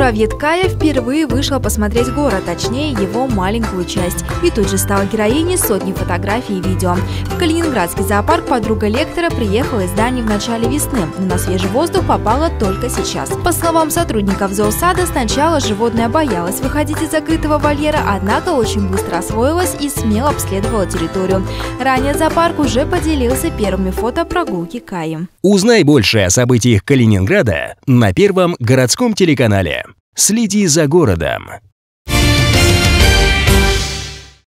Легковед Кая впервые вышла посмотреть город, точнее его маленькую часть, и тут же стала героиней сотни фотографий и видео. В Калининградский зоопарк подруга лектора приехала из Дании в начале весны, но на свежий воздух попала только сейчас. По словам сотрудников зоосада, сначала животное боялось выходить из закрытого вольера, однако очень быстро освоилось и смело обследовало территорию. Ранее зоопарк уже поделился первыми фото прогулки Каи. Узнай больше о событиях Калининграда на Первом городском телеканале. Следи за городом.